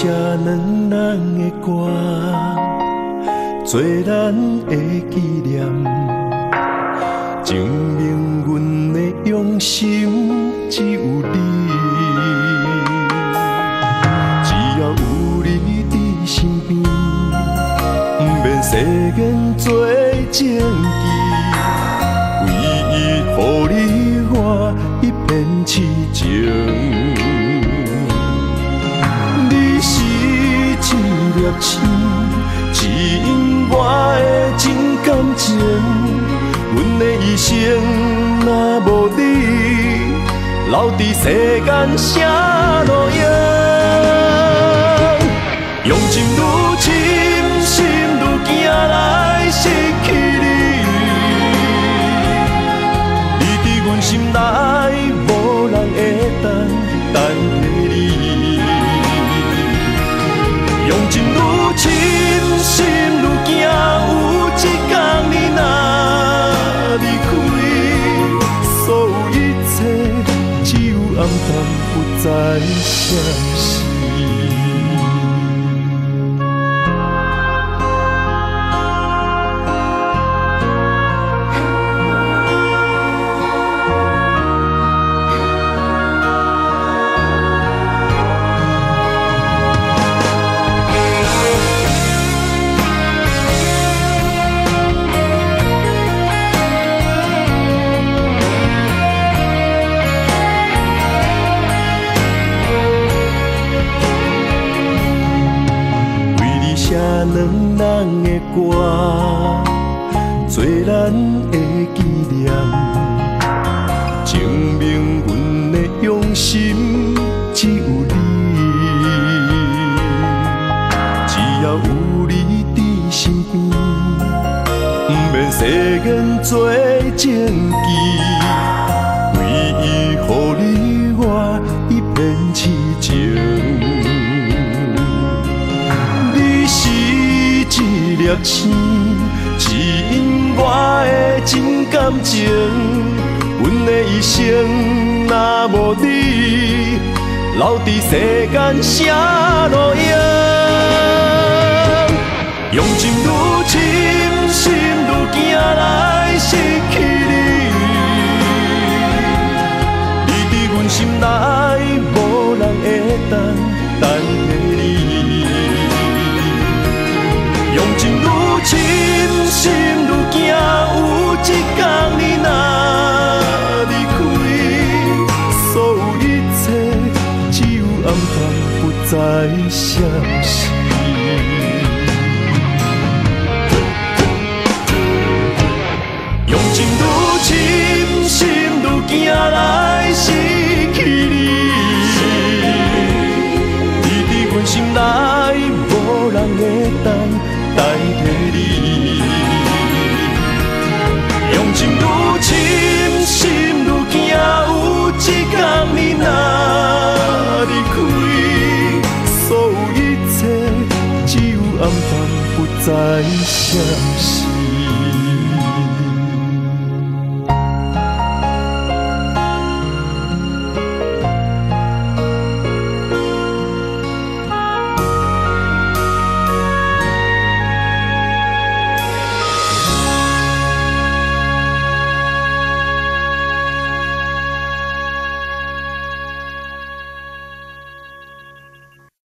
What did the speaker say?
写两人的歌，做咱的纪念，证明阮的用心只有你。只要有你伫身边，不免世间做证据，唯一予你我一片痴情，指引我的真感情。阮的一生若无你，留伫世间啥路用？用情愈深，心愈惊来失去你。你伫阮心内，只有暗淡，不再相信。两人的歌，做咱的纪念，证明阮的用心只有你。只要有你伫身边，不免世间做证据，热星指引我的真感情，阮的一生若无你，留伫世间啥路用？用情如深，再相信。再相信。